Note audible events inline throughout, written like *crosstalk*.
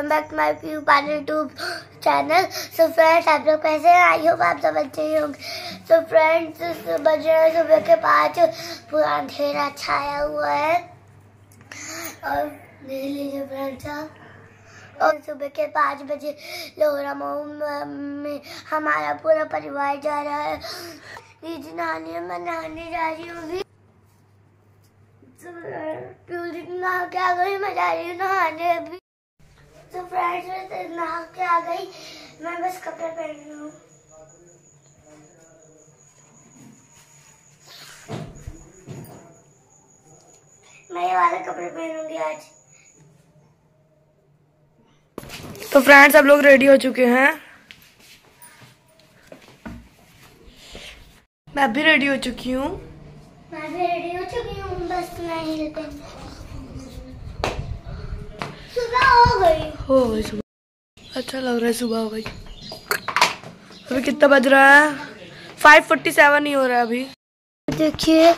Welcome back to my व्यू पान YouTube channel so friends आप लोग कैसे हैं? आई होप आप सब अच्छे ही होंगे। सो फ्रेंड्स बज रहे सुबह के पाँच। पूरा अंधेरा छाया हुआ है। और देख लीजिए फ्रेंड्स और सुबह के पाँच बजे लोहरा मऊ में हमारा पूरा परिवार जा रहा है। दीदी नहाने मैं नहाने जा रही हूँ ट्यूजडे नहा आ गई मैं जा रही हूँ नहाने अभी। तो फ्रेंड्स नहा के आ गई। मैं बस कपड़े पहन रही हूँ। मैं ये वाले कपड़े पहनूँगी आज। तो फ्रेंड्स सब लोग रेडी हो चुके हैं। मैं भी रेडी हो चुकी हूँ। मैं भी रेडी हो चुकी हूँ बस मैं ही पहन सुबह हो गई। हो गई सुबह। अच्छा लग रहा है सुबह हो गई। अभी कितना बज रहा है? फाइव फोर्टी सेवन ही हो रहा है अभी। देखिए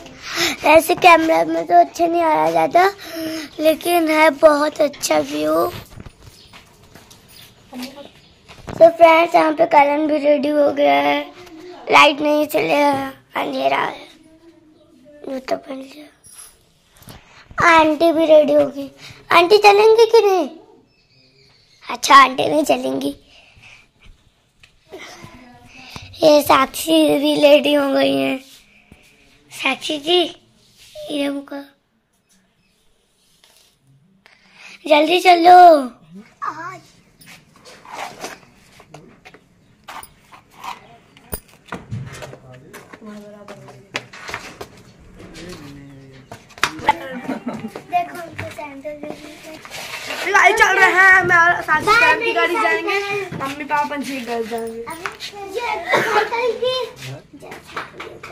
ऐसे कैमरा में तो अच्छा नहीं आया जाता लेकिन है बहुत अच्छा व्यू तो फ्रेंड्स यहाँ पे करण भी रेडी हो गया है। लाइट नहीं चले अंधेरा है। जूता पहन लिया आंटी भी रेडी होगी। आंटी चलेंगी कि नहीं? अच्छा आंटी नहीं चलेंगी। ये साक्षी भी रेडी हो गई हैं। साक्षी जी ये मुका जल्दी चलो। देखो उनको सैंडल दे दीजिए। गाड़ी चल रहे हैं मैं और साथी की गाड़ी जाएँगे। मम्मी पापा पंछी की गाड़ी जाएँगे। अभी ये साइकिल की ये साइकिल की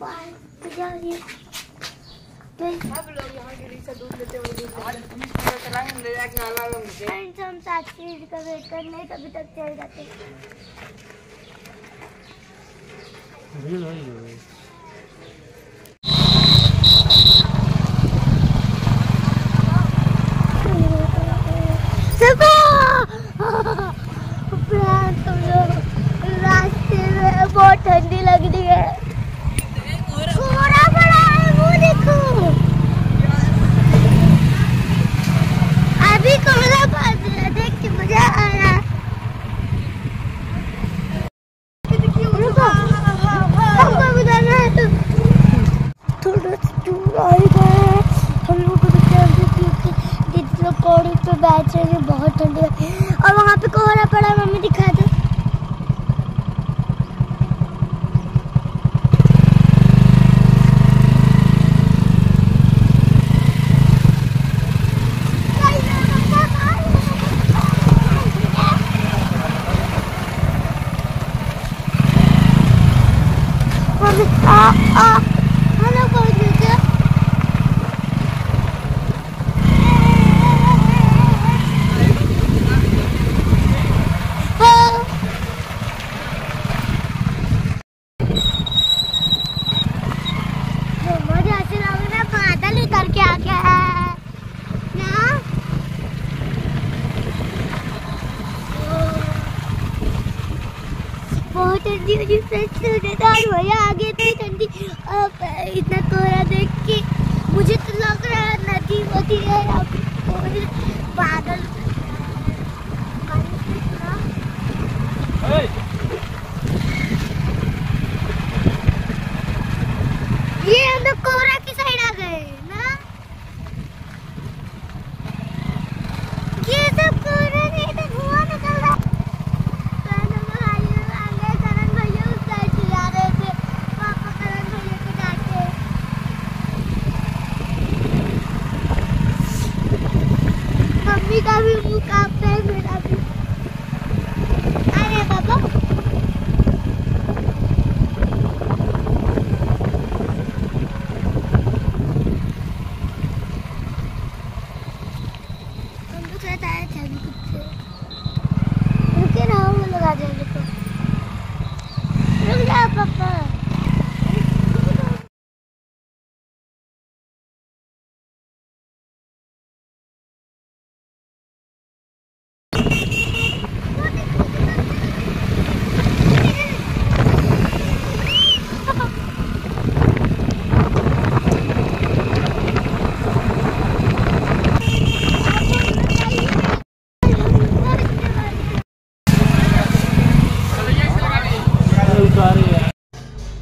बाय हम साक्षी जी का वेट कर हैं तभी तक चल जाते हैं। फ्रेंड्स हम लोग रास्ते में बहुत ठंडी लग रही है कोहरा पड़ा है वो देखो अभी कोहरा पड़ रहा है देख के मज़ा आ रहा है रुको, हमको भी जाना है तो थोड़ा सा दूर आए गए हैं हम लोग को दिखते हैं क्योंकि दीदी लोग पौड़ी पे बैठ रहे हैं बहुत ठंडी और वहाँ पे कोहरा पड़ा मम्मी दिखा दो मम्मी आ आ हेलो कोई दीजिए हाँ। मज़ा ऐसे लग रहा है बादल उतर के आ गया है ना है और भैया आगे इतनी ठंडी इतना कोहरा देख के मुझे तो लग रहा है नदी वदी है यहाँ पे कोहरे बादल ये हम लोग कोहरा की साइड आ गए ना ये सब कोहरा नहीं तो धुआँ निकल रहा फ्रेंड हम लोग आगे आ गए करण भैया उस साइड से जा रहे थे पापा करण भैया को डांटे मम्मी का भी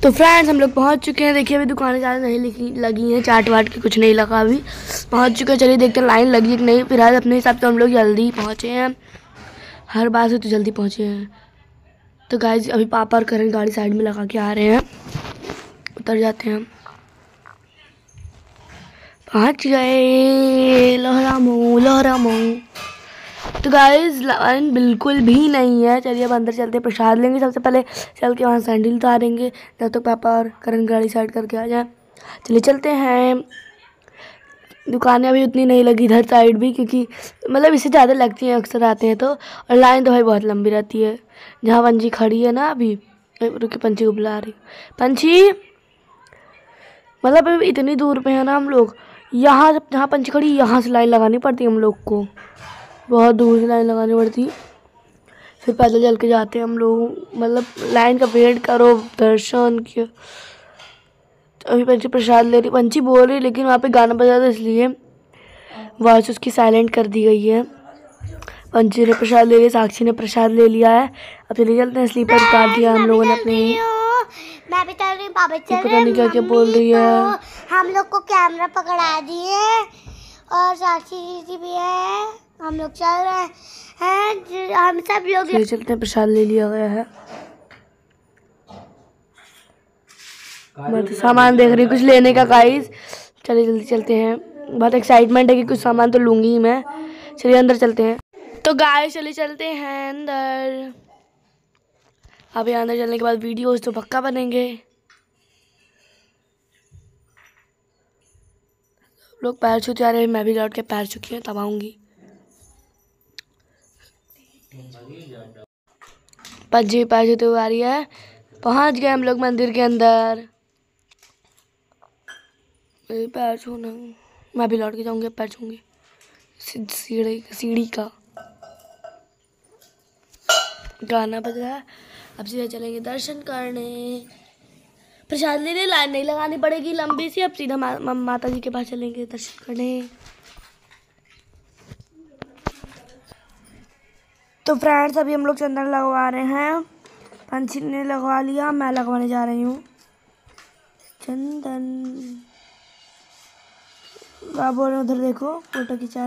तो फ्रेंड्स हम लोग पहुँच चुके हैं। देखिए, अभी दुकानें ज़्यादा नहीं लिखी, लगी हैं। चाट वाट की कुछ नहीं लगा अभी। पहुँच चुके हैं। चलिए देखते हैं। लाइन लगी कि नहीं। फ़िलहाल अपने हिसाब से हम लोग जल्दी पहुँचे हैं। हर बार से तो जल्दी पहुँचे हैं। तो गाइज़ अभी पापा और करण गाड़ी साइड में लगा के आ रहे हैं। उतर जाते हैं हम। पहुँच गए। लोहरा मऊ लोहरा मऊ तो गाइस लाइन बिल्कुल भी नहीं है। चलिए अब अंदर चलते प्रसाद लेंगे सबसे पहले। चल के वहाँ सैंडल उतारेंगे जब तक तो पापा और करण गाड़ी साइड करके आ जाए। चलिए चलते हैं। दुकानें अभी उतनी नहीं लगी इधर साइड भी, क्योंकि मतलब इससे ज़्यादा लगती हैं अक्सर आते हैं तो। और लाइन तो भाई बहुत लंबी रहती है। जहाँ पंछी खड़ी है ना अभी। रुके पंछी को बुला रही पंछी मतलब इतनी दूर पे है ना हम लोग। यहाँ जहाँ पंछी खड़ी यहाँ से लाइन लगानी पड़ती है हम लोग को। बहुत दूर से लाइन लगानी पड़ती। फिर पैदल चल के जाते हैं हम लोग। मतलब लाइन का वेट करो दर्शन किया। अभी पंछी प्रसाद ले रही पंछी बोल रही लेकिन वहाँ पे गाना बजा था इसलिए। वॉइस उसकी साइलेंट कर दी गई है। पंछी ने प्रसाद ले लिया साक्षी ने प्रसाद ले लिया है। अब चलिए चलते हैं स्लीपर उतार दिया हम लोगों ने अपने मैं भी चल रही पापा चल पता नहीं क्या क्या बोल रही है। हम लोग को कैमरा पकड़ा दिए। और साक्षी जी भी है। हम लोग चल रहे हैं, हम सब लोग चलते प्रसाद ले लिया गया है। मैं तो सामान देख रही कुछ लेने का गाइस चलिए जल्दी चलते हैं। बहुत एक्साइटमेंट है कि कुछ सामान तो लूँगी ही मैं। चलिए अंदर चलते हैं। तो गाइस चलिए चलते हैं अंदर। अभी अंदर चलने के बाद वीडियोस तो पक्का बनेंगे। लोग पैर छूते आ रहे हैं, मैं भी लौट के पैर चुकी हैं तब आऊँगी। पंजी पैसे तो आ रही है। पहुँच गए हम लोग मंदिर के अंदर। पैर छूना मैं भी लौट के जाऊँगी पैर छूँगी सीढ़ी सीढ़ी का। गाना बज रहा है। अब सीधा चलेंगे दर्शन करने। प्रसाद लेने लाइन नहीं लगानी पड़ेगी लंबी सी। अब सीधा मा, मा, माता जी के पास चलेंगे दर्शन करने। तो फ्रेंड्स अभी हम लोग चंदन लगवा रहे हैं। पंछी ने लगवा लिया, मैं लगवाने जा रही हूँ। चंदन। आप बोल रहे उधर देखो फ़ोटो खिंचा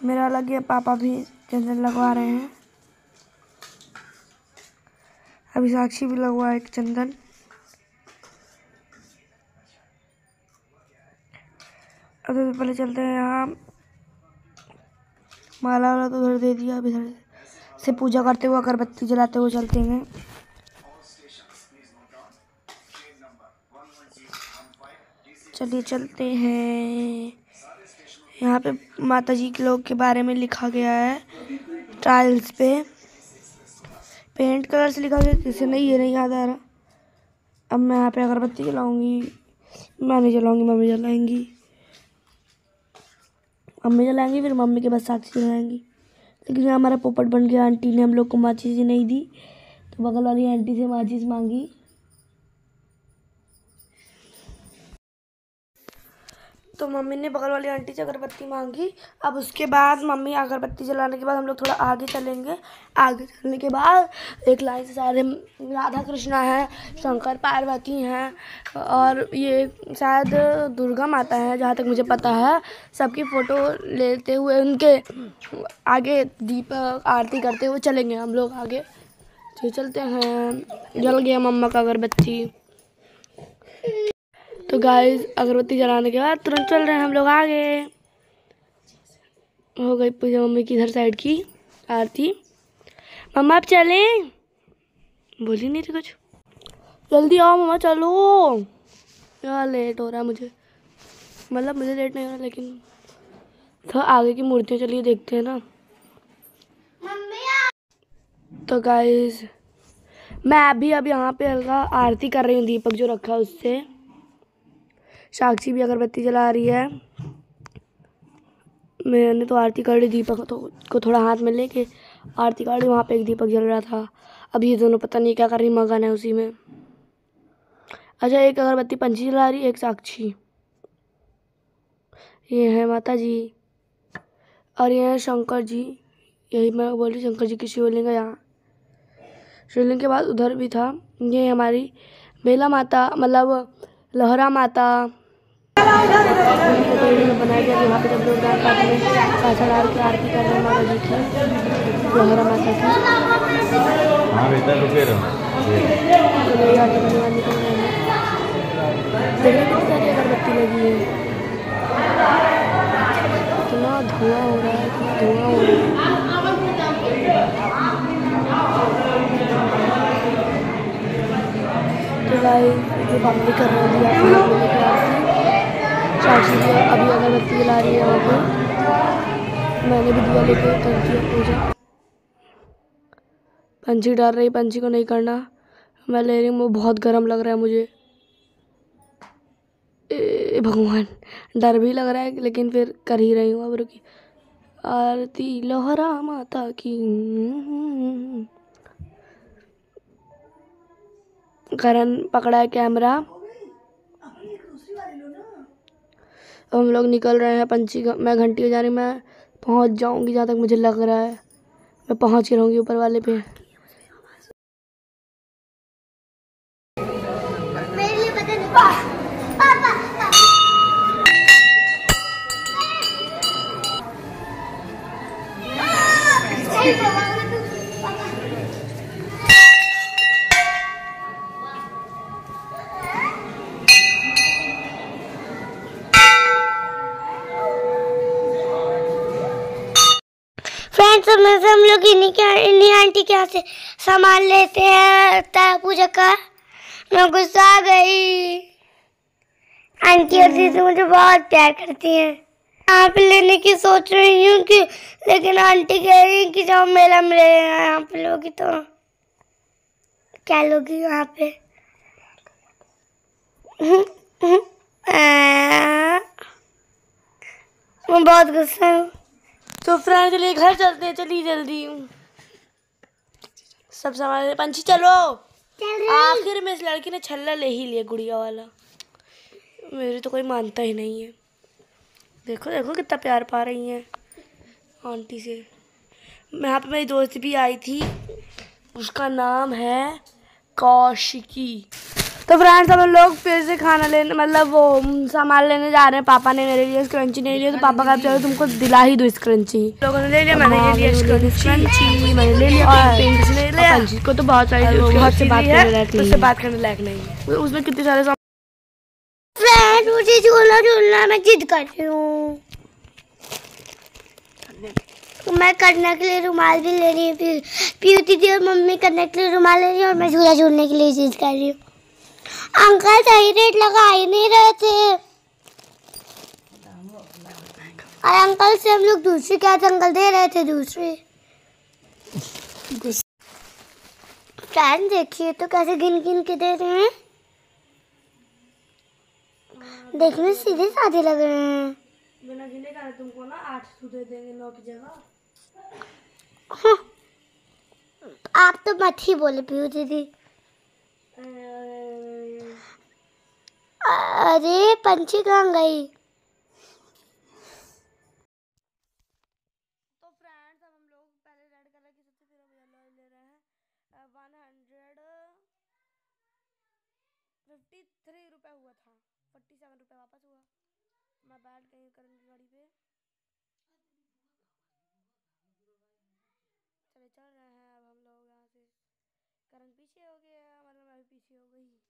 मेरा अलग है पापा भी चंदन लगवा रहे हैं। अभी साक्षी भी लगवा एक चंदन। अब पहले चलते हैं यहाँ। माला वाला तो उधर दे दिया, अब इधर से पूजा करते हुए अगरबत्ती जलाते हुए चलते हैं। चलिए चलते हैं। यहाँ पे माता जी के लोग के बारे में लिखा गया है टाइल्स पे। पेंट कलर से लिखा गया किसे नहीं ये नहीं याद आ रहा। अब मैं यहाँ पे अगरबत्ती जलाऊँगी, मैं नहीं जलाऊँगी, मम्मी जलाएँगी। अम्मी जलाएँगी फिर मम्मी के बाद साक्षी जलाएँगी लेकिन हमारा पोपट बन गया, आंटी ने हम लोग को माचिस नहीं दी। तो बगल वाली आंटी से माचिस मांगी। तो मम्मी ने बगल वाली आंटी से अगरबत्ती मांगी। अब उसके बाद मम्मी अगरबत्ती जलाने के बाद हम लोग थोड़ा आगे चलेंगे। आगे चलने के बाद एक लाइन से सारे राधा कृष्णा है, शंकर पार्वती हैं और ये शायद दुर्गा माता है, जहाँ तक मुझे पता है। सबकी फ़ोटो लेते हुए उनके आगे दीप आरती करते हुए चलेंगे हम लोग आगे। चलते हैं। जल गया मम्मा का अगरबत्ती। तो गाइस अगरबत्ती जलाने के बाद तुरंत चल रहे हैं हम लोग आगे। हो गई पूजा मम्मी की इधर साइड की आरती। मम्मा आप चलें? बोली नहीं थी कुछ। जल्दी आओ मम्मा चलो। यार लेट हो रहा है मुझे। मतलब मुझे लेट नहीं हो रहा लेकिन तो आगे की मूर्तियाँ चलिए देखते हैं ना। तो गाइस मैं अभी अब यहाँ पे हल्का आरती कर रही हूँ दीपक जो रखा है उससे। साक्षी भी अगरबत्ती जला रही है। मैंने तो आरती कर ली दीपक तो को थोड़ा हाथ में लेके आरती कर ली वहाँ पे एक दीपक जल रहा था। अब ये दोनों पता नहीं क्या कर रही, मगन है उसी में। अच्छा एक अगरबत्ती पंछी जला रही, एक साक्षी। ये है माता जी और ये है शंकर जी। यही मैं बोल रही शंकर जी की शिवलिंग है यहाँ। शिवलिंग के बाद उधर भी था। ये हमारी बेला माता मतलब लहरा माता। बनाया गया यहाँ पे जब लोग रात पाठ में सासा डाल के आरती कर रहे हैं माता जी की लहरा माता की। हाँ बेटा रुके रहो। अगरबत्ती लगी है। इतना धुआँ हो रहा है इतना धुआँ हो रहा है। तो गाइस ये भी कर रहे हैं दिया खाना पीने की आरती चाची अभी अगरबत्ती जला रही है वहाँ पे मैंने भी दिया लेके कर दिया पूजा। पंछी डर रही, पंछी को नहीं करना। मैं ले रही हूँ, वो बहुत गर्म लग रहा है मुझे। ए, भगवान, डर भी लग रहा है, लेकिन फिर कर ही रही हूँ। अब रुकी। आरती, लोहरा माता की। करण, पकड़ा है कैमरा। अब हम लोग निकल रहे हैं, पंछी मैं घंटी बजा रही मैं पहुँच जाऊँगी जहाँ तक मुझे लग रहा है। मैं पहुँच ही रहूँगी ऊपर वाले पे। हम लोग इन्हीं के इन्हीं आंटी के यहाँ से सामान लेते हैं पूजा का। मैं गुस्सा आ गई। आंटी और दीदी मुझे बहुत प्यार करती हैं। यहाँ पे लेने की सोच रही हूँ कि लेकिन आंटी कह रही कि जाओ मेला में ले यहाँ पे लोगी तो। क्या लोगी यहाँ पे? *laughs* मैं बहुत गुस्सा हूँ। तो फ्रेंड चलिए घर चलते हैं चलिए जल्दी। सब सामान पंछी चलो। चल। आखिर में इस लड़की ने छल्ला ले ही लिया गुड़िया वाला। मेरी तो कोई मानता ही नहीं है। देखो देखो कितना प्यार पा रही हैं आंटी से। यहाँ पे मेरी दोस्त भी आई थी। उसका नाम है कौशिकी। तो फ्रेंड्स हम लोग फिर से खाना लेने मतलब वो सामान लेने जा रहे हैं। पापा ने मेरे लिए स्क्रंची नहीं लिया तो पापा का चलो तुमको दिला ही दो स्क्रंची लोगों ने ले लिया मैंने ये लिया स्क्रंची मैंने ले लिया और ने लिया। को तो बहुत सारी बहुत से बात करने लायक नहीं उससे बात करने लायक नहीं है। उसमें कितने सारे सामान फ्रेंड मुझे झूला झूलना मैं जिद कर रही हूँ। मैं करने के लिए रुमाल भी ले रही हूँ फिर पीयू दीदी और मम्मी करने के लिए रुमाल ले रही हूँ और मैं झूला झूलने के लिए जिद कर रही हूँ। अंकल सही रेट लगा ही नहीं रहे थे। और अंकल से हम लोग दूसरी क्या अंकल दे रहे थे दूसरी। फ्रेंड देखिए तो कैसे गिन गिन के दे रहे हैं। देखने में सीधे साधे लग रहे हैं। बिना गिने का तुमको ना आठ सौ दे देंगे नौ की जगह। हाँ। आप तो मत ही बोले पीयू दीदी अरे पंछी कहाँ गई तो फ्रेंड्स अब हम लोग पहले रेड कलर की सबसे फिर येलो ले हैं। हुआ मैं बैठ गई पे। चले रहे हैं अब हम लोग यहाँ से। करण पीछे हो गया मतलब मैं पीछे हो गई।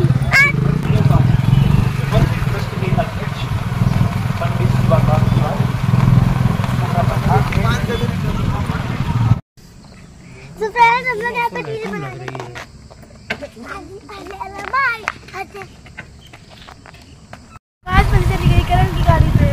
तो फ्रेंड्स हम लोग यहाँ पे टीवी बना रहे हैं अरे अरे बाय अच्छा आज फिर चली गई करण की गाड़ी पे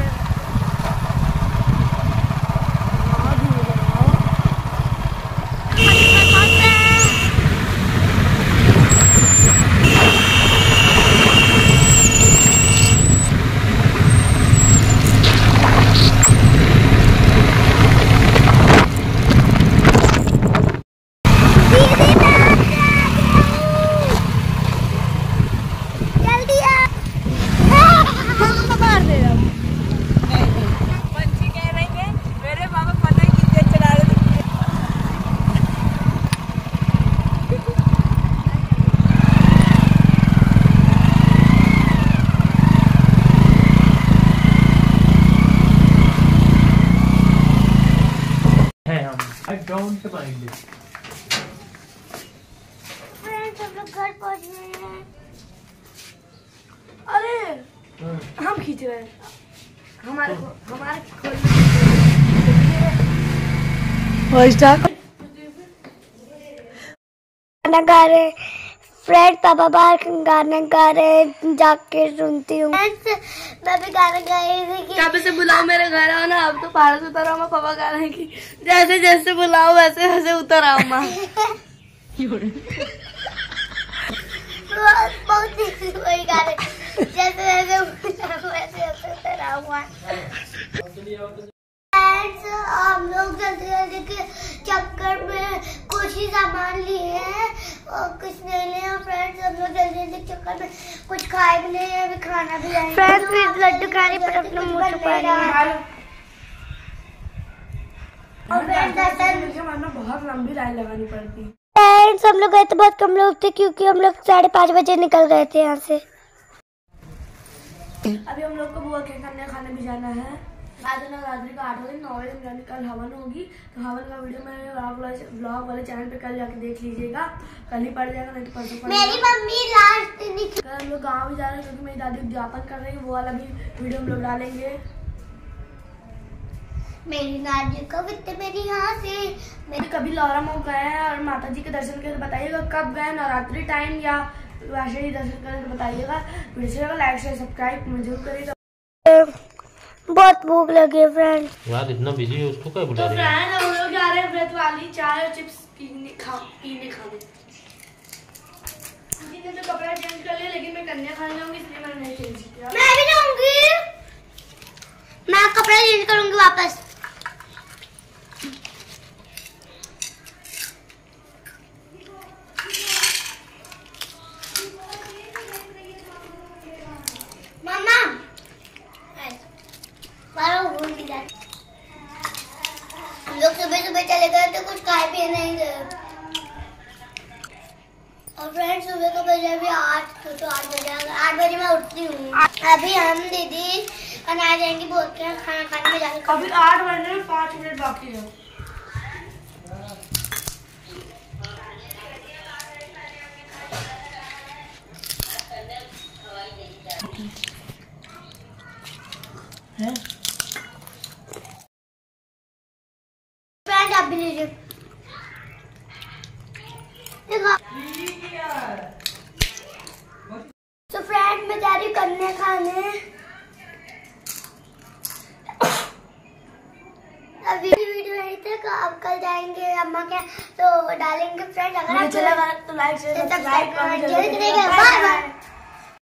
ग्राउंड से पाएँगे फ्रेंड्स हम लोग घर पहुँच गए हैं। अरे हम खींच रहे हैं। हमारे हमारे गाना गा रहे फ्रेंड पापा बाहर गाना गा रहे हैं, जाके सुनती हूँ। मैं भी गाना गा रही थी कि कब से बुलाओ मेरे घर आओ ना अब तो पहाड़ से उतर आओ मैं पापा कह रहे हैं कि जैसे जैसे बुलाओ वैसे वैसे उतर आओ माँ। *laughs* हम लोग जल्दी जल्दी के चक्कर में कुछ ही सामान लिए हैं और कुछ नहीं लिए फ्रेंड्स हम लोग जल्दी जल्दी चक्कर में कुछ खाए भी नहीं है अभी खाना भी नहीं फ्रेंड्स लड्डू खा रही पर अपना मुँह छुपा रही है और फ्रेंड्स बहुत लंबी लाइन लगानी पड़ती। है फ्रेंड्स हम लोग गए थे बहुत कम लोग थे क्योंकि हम लोग साढ़े पाँच बजे निकल गए थे यहाँ से। अभी हम लोग को बुआ के कन्या खाने भी जाना है। आज नवरात्रि का आठ बजे नौ बजे कल हवन होगी। तो हवन का वीडियो मैं ब्लॉग वाले ब्लॉग वाले चैनल पे कल जाके देख लीजिएगा। कल ही पड़ जाएगा नहीं तो परसों मेरी मम्मी लास्ट दिन कल हम लोग गाँव भी जा रहे हैं क्योंकि मेरी दादी उद्यापन कर रही है वो वाला भी वीडियो हम लोग डालेंगे। मेरी नानी को वित्त मेरी यहाँ से। मेरे कभी लौरा मऊ गए हैं और माता जी के दर्शन करके बताइएगा कब गए नवरात्रि टाइम या वैसे ही दर्शन करके बताइएगा। वीडियो लाइक शेयर सब्सक्राइब ज़रूर करिएगा। बहुत भूख लगी है फ्रेंड यार इतना बिज़ी है उसको क्या बुला तो रही है? फ्रेंड हम लोग जा रहे हैं व्रत वाली चाय और चिप्स पीने खा पीने खाने। दीदी ने तो कपड़ा चेंज कर लिया लेकिन मैं कन्या खाने जाऊँगी इसलिए मैंने नहीं चेंज किया। मैं भी जाऊँगी। मैं कपड़ा चेंज करूँगी वापस मामा बारह भूल की जाती हम लोग सुबह सुबह चले गए तो कुछ खाए पिए नहीं गए और फ्रेंड सुबह को बजे अभी आठ तो, तो आठ बजे आठ बजे मैं उठती हूँ अभी हम दीदी बना जाएँगे बोल के खाना खाने में जाके अभी आठ बजने में पाँच मिनट बाकी है फ्रेंड आप भी लीजिए देखो तो फ्रेंड मैं जा रही हूँ कन्या खाने अभी वीडियो यहीं तक अब कल जाएँगे अम्मा के तो डालेंगे फ्रेंड अगर मुझे आप अच्छा लगा तो लाइक शेयर